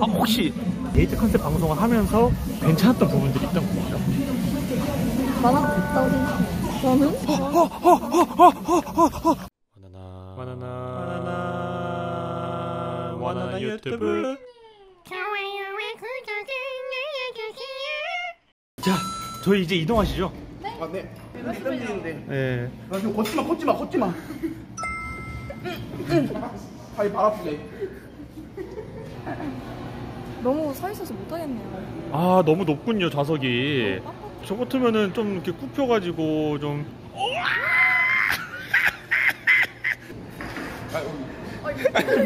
아, 혹시 데이트 컨셉 방송을 하면서 괜찮았던 부분들이 있던 건가요? 많았다고 생각해요. 저는? 바나나 바나나 바나나 바나나 유튜브 좋아요와 구독을 눌러주세요. 자 저희 이제 이동하시죠 아, 네. 땀들인데. 네나 지금 걷지 마, 걷지 마, 걷지 마. 발 아프게. 너무 서 있어서 못 하겠네요. 아 너무 높군요 좌석이 저 같으면은 좀 이렇게 굽혀가지고 좀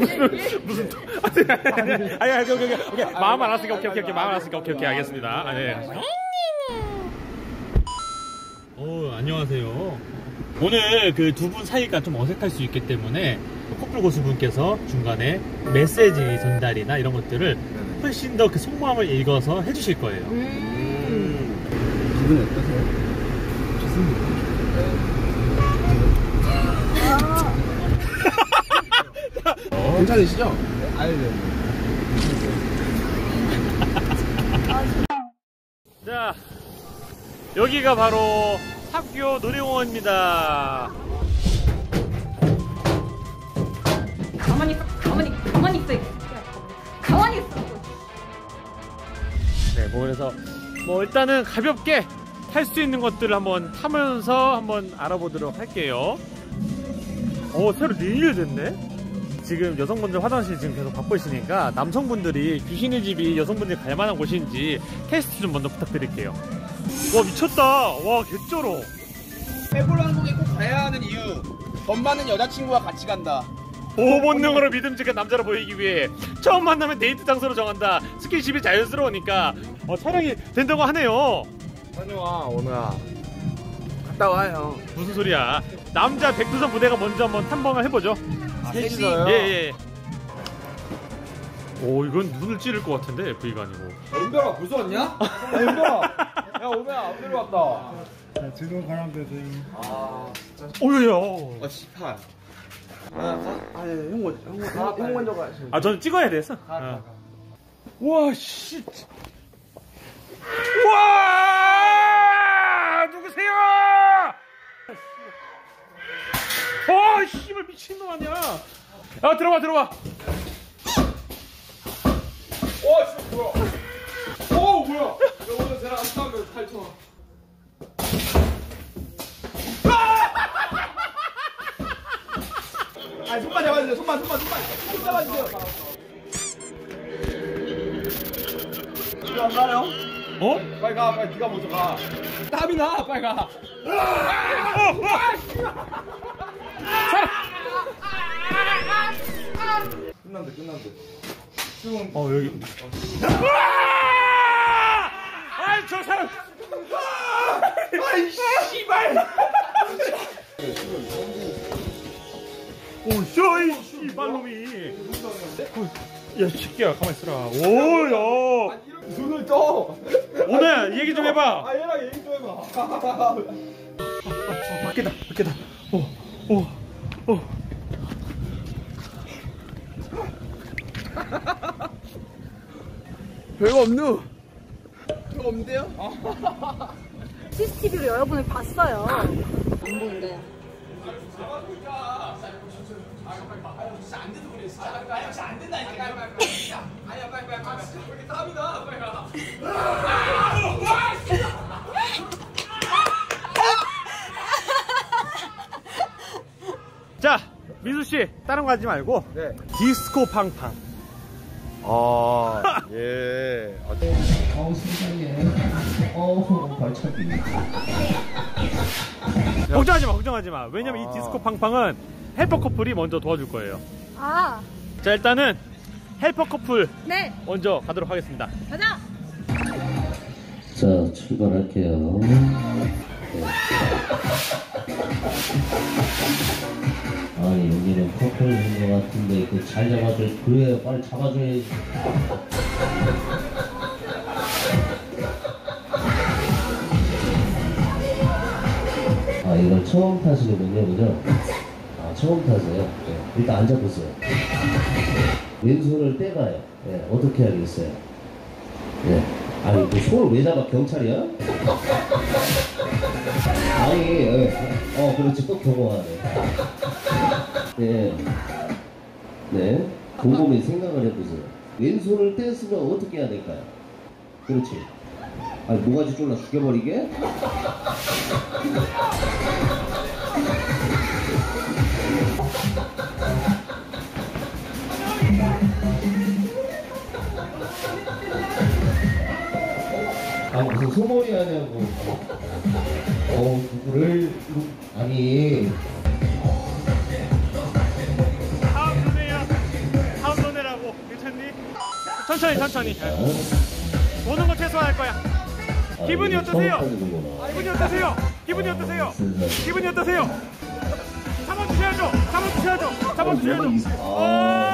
무슨 무슨 또- 아니 아니 아니 아니 아니 오케이 오케이 오케이 마음 알았으니까 오케이 오케이 오케이 마음 알았으니까 오케이 오케이 알겠습니다 아, 네. 어 안녕하세요 오늘 그 두 분 사이가 좀 어색할 수 있기 때문에 커플 고수분께서 중간에 메시지 전달이나 이런 것들을 훨씬 더 그 속마음을 읽어서 해주실 거예요. 기분이 어떠세요? 좋습니다. 괜찮으시죠? 아유, 네. 자, 여기가 바로 학교 놀이공원입니다. 가만히 있어, 가만히, 가만히 있어. 네, 뭐 그래서 뭐 일단은 가볍게 탈 수 있는 것들을 한번 타면서 한번 알아보도록 할게요. 어, 새로 리뉴됐네? 지금 여성분들 화장실 지금 계속 바쁘시니까 남성분들이 귀신의 집이 여성분들이 갈 만한 곳인지 테스트 좀 먼저 부탁드릴게요. 와, 미쳤다. 와, 개쩔어. 빼골 왕국에 꼭 가야 하는 이유. 돈 많은 여자친구와 같이 간다. 보호본능으로 믿음직한 남자로 보이기 위해 처음 만나면 데이트 장소로 정한다. 스킨십이 자연스러우니까 어, 촬영이 된다고 하네요. 다녀와, 오늘아. 갔다 와요. 무슨 소리야? 남자 백두산 부대가 먼저 한번 탐방을 해보죠. 셋이서요? 예, 예. 오, 이건 눈을 찌를 것 같은데 V가 아니고. 은별아, 무서웠냐? 야, 은별아. 야, 오메야, 안 내려왔다. 오야. 아, 씨팔. 아, 아, 예, 형 먼저, 형, 형, 형 먼저 가. 아, 저는 찍어야 돼서. 어. 와, 씨. 와! 누구세요? 어, 씨발 미친놈 아니야. 야, 들어와, 들어와. 와, 아, 손만 잡아주세요. 손만, 손만, 손만. 손 잡아주세요. 집에 안 가요? 어? 빨리 가, 빨리 네가 먼저 가. 땀이 나, 빨리 가. 끝난대, 끝난대. 어, 여기. 아이, 저 사람. 아이, 씨발! 오, 쇼이, 씨발놈이. 야, 이 새끼야, 가만히 있어라. 오, 야. 눈을 떠! 오늘 얘기 좀 해봐. 아, 얘랑 얘기 좀 해봐. 밖에다, 밖에다. 오, 오, 오. 별거 없누? 자, 민수 씨, 다른 거 하지 말고 네. 디스코 팡팡. 아, 예. 어우 세상에 어우 발차기 걱정하지 마, 걱정하지 마. 왜냐면 아. 이 디스코 팡팡은 헬퍼 커플이 먼저 도와줄 거예요. 아, 자, 일단은 헬퍼 커플 네, 먼저 가도록 하겠습니다. 가자. 자 출발할게요 네. 아니 여기는 커플인 것 같은데 그 잘 잡아줘 그래 빨리 잡아줘야지 아 이걸 처음 타시는군요 그죠? 아 처음 타세요 네. 일단 앉아보세요 왼손을 떼가요 예, 어떻게 하겠어요? 예. 아니, 그 손을 왜 잡아? 경찰이야? 아니, 예. 어, 그렇지. 또 경고하네. 예. 네. 곰곰이 생각을 해보세요. 왼손을 떼으면 어떻게 해야 될까요? 그렇지. 아니, 모가지 졸라 죽여버리게? 아 무슨 소머리 하냐고 어 누구를 아니 다음 노래야. 다음 노래라고. 괜찮니? 천천히 천천히. 보는 거 최소화할 거야. 기분이 아, 어떠세요? 기분이 어떠세요? 기분이 어떠세요? 기분이 어떠세요? 잡아주셔야죠. 잡아주셔야죠. 잡아주셔야죠.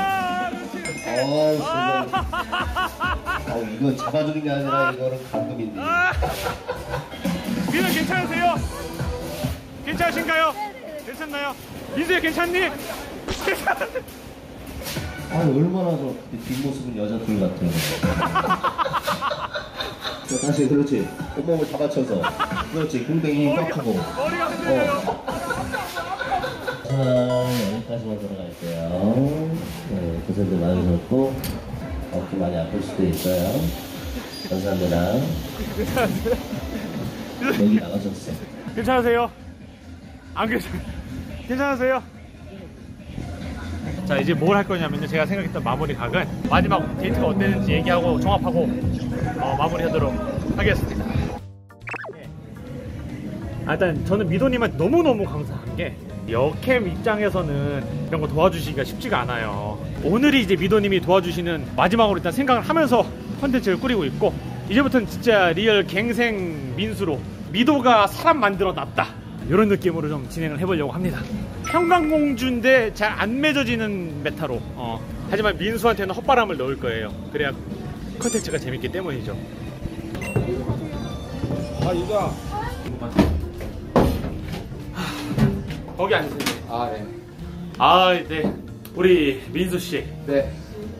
아, 아, 아 이건 잡아주는 게 아니라 이거는 감금인데 아. 민우 괜찮으세요? 괜찮으신가요? 괜찮나요? 민수야 괜찮니? 괜찮- 아 얼마나 저 뒷모습은 여자들 같아요 자, 다시 그렇지 온몸을 다 받쳐서 그렇지 궁뎅이 머리가, 꽉하고 머리가 흔들려요. 자, 여기까지만 들어갈게요. 네, 고생들 많으셨고, 어깨 많이 아플 수도 있어요. 감사합니다. 여기 나가셨어. 괜찮으세요? 안 괜찮, 괜찮으세요? 자 이제 뭘 할 거냐면요 제가 생각했던 마무리 각은 마지막 데이트가 어땠는지 얘기하고 종합하고 어, 마무리하도록 하겠습니다 예. 아, 일단 저는 미도님한테 너무너무 감사한 게 여캠 입장에서는 이런 거 도와주시기가 쉽지가 않아요. 오늘이 이제 미도님이 도와주시는 마지막으로 일단 생각을 하면서 컨텐츠를 꾸리고 있고 이제부터는 진짜 real 갱생 민수로 미도가 사람 만들어 놨다. 이런 느낌으로 좀 진행을 해보려고 합니다. 평강공주인데 잘 안 맺어지는 meta로. 어. 하지만 민수한테는 헛바람을 넣을 거예요. 그래야 컨텐츠가 재밌기 때문이죠. 아 이거 거기 앉으세요 아 네. 아, 네. 우리 민수 씨 네.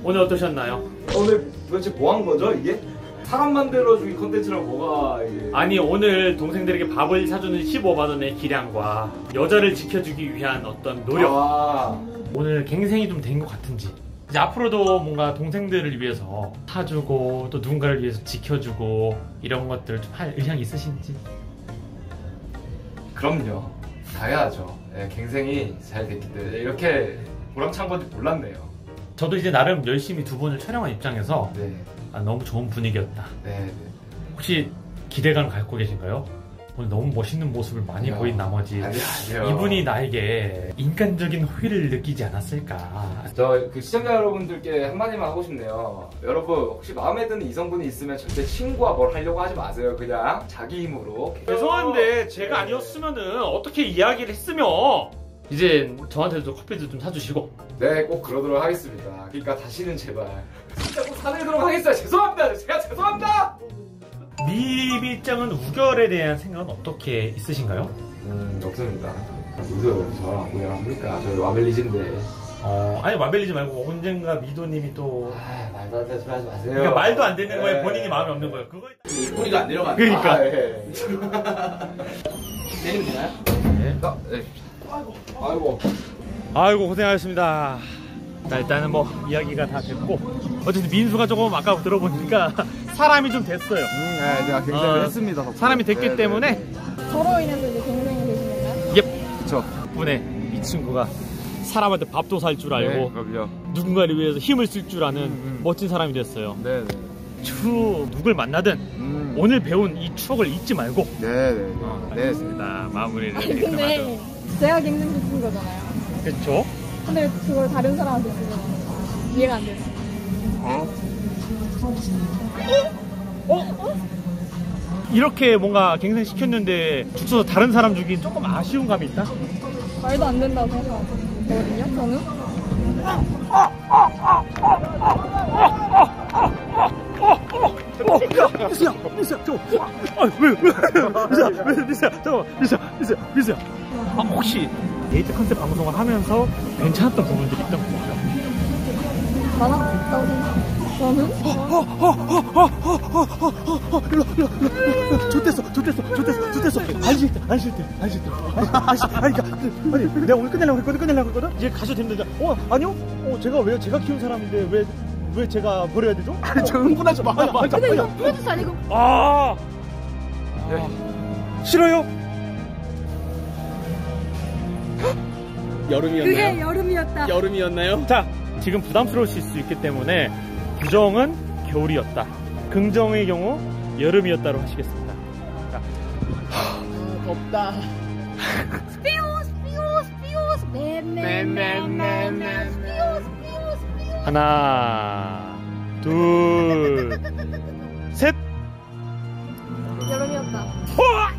오늘 어떠셨나요? 오늘 도대체 뭐 한 거죠 이게? 사람 만들어주기 컨텐츠랑 뭐가 이게? 아니 오늘 동생들에게 밥을 사주는 15만 원의 기량과 여자를 지켜주기 위한 어떤 노력 아, 오늘 갱생이 좀 된 것 같은지 이제 앞으로도 뭔가 동생들을 위해서 사주고 또 누군가를 위해서 지켜주고 이런 것들 좀할 의향이 있으신지 그럼요. 당연하죠. 네, 갱생이 잘 됐기 때문에 이렇게 보람찬 건지 몰랐네요. 저도 이제 나름 열심히 두 분을 촬영한 입장에서 네, 아, 너무 좋은 분위기였다 네, 네. 혹시 기대감 갖고 계신가요? 오늘 너무 멋있는 모습을 많이. 보인 나머지 아니요, 아니요. 이분이 나에게 인간적인 호의를 느끼지 않았을까 저 그 시청자 여러분들께 한마디만 하고 싶네요. 여러분 혹시 마음에 드는 이성분이 있으면 절대 친구와 뭘 하려고 하지 마세요. 그냥 자기 힘으로. 죄송한데 제가 아니었으면은 어떻게 이야기를 했으면 이제 저한테도 커피도 좀 사주시고 네, 꼭 그러도록 하겠습니다. 그러니까 다시는 제발 진짜 꼭 사드리도록 하겠어요. 죄송합니다. 제가 죄송합니다. 미비짱은 우결에 대한 생각은 어떻게 있으신가요? 음, 없습니다. 무슨 저랑 뭐야 합니까? 저 와벨리진데. 어 아니 와벨리지 말고 언젠가 미도님이 또 아, 말도 안 되는 소리 하지 마세요. 그러니까 말도 안 되는 거에 네. 본인이 마음이 없는 거예요 그거 꼬리가 안 내려가. 그러니까. 아, 예. 내리면 되나요? 네. 아, 네. 아이고. 아이고 고생하셨습니다. 자 일단은 뭐 이야기가 다 됐고 어쨌든 민수가 조금 아까 들어보니까 사람이 좀 됐어요. 음, 네, 제가 갱생을 어, 했습니다. 덕분에. 사람이 됐기 네, 때문에 네, 네. 저로 인해서 이제 갱생이 되신 건가요? 예 그쵸. 덕분에 이 친구가 사람한테 밥도 살 줄 알고 네, 그럼요. 누군가를 위해서 힘을 쓸 줄 아는 음. 멋진 사람이 됐어요. 네, 네. 추 누굴 만나든 음. 오늘 배운 이 추억을 잊지 말고 네, 네. 어, 네. 알겠습니다. 마무리를 아니 이렇게 근데. 제가 갱생 시킨 거잖아요. 그렇죠? 근데 왜 그걸 다른 사람한테 거예요? 이해가 안 돼서. 이렇게 뭔가 갱생시켰는데 죽서서 다른 사람 주긴 조금 아쉬운 감이 있다? 말도 안 된다고 생각하거든요, 저는. 야, 미수야, 미수야, 저, 아, 왜, 왜, 미수야, 왜, 미수야, 잠깐만, 미수야, 미수야, 미수야. 아, 혹시 데이트 컨셉 방송을 하면서 괜찮았던 부분들이 있던 것 같아요? 많았다고 생각. 저는? 좋댔어, 좋댔어, 좋댔어, 좋댔어. 안 싫대, 안 싫대, 안 싫대. 아, 씨, 아니, 그러니까, 그, 아니, 내가 오늘 끝내려고 했거든, 끝내려고 했거든? 이제 가셔도 됩니다. 어, 아니요? 어, 제가 왜요? 제가 키운 사람인데 왜, 왜 제가 버려야 되죠? 아니, 저 흥분하지 마. 아니, 근데 이거 블루투스 아니고 아, 싫어요? 여름이었나요? 그게 여름이었다. 여름이었나요? 자, 지금 부담스러우실 수 있기 때문에 부정은 겨울이었다. 긍정의 경우 여름이었다로 하시겠습니다. 자, 덥다. 스피오 스피오 스피오 스피오 스피오 하나, 둘, 셋. 여름이었다. 호아!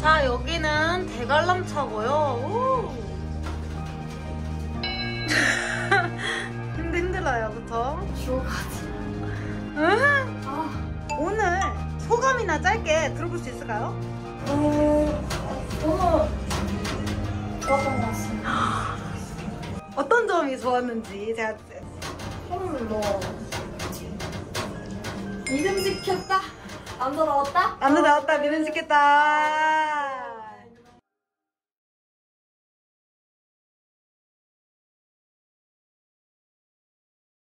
자, 여기는 대관람차고요. 오. 힘들 힘들어요, 그쵸? 주워가지. 응? 아. 오늘 소감이나 짧게 들어볼 수 있을까요? 어, 너무 좋았던 것 같습니다. 어떤 점이 좋았는지 제가 선물로 이름 지켰다. 안 돌아왔다. 안 나왔다 믿음 짓겠다.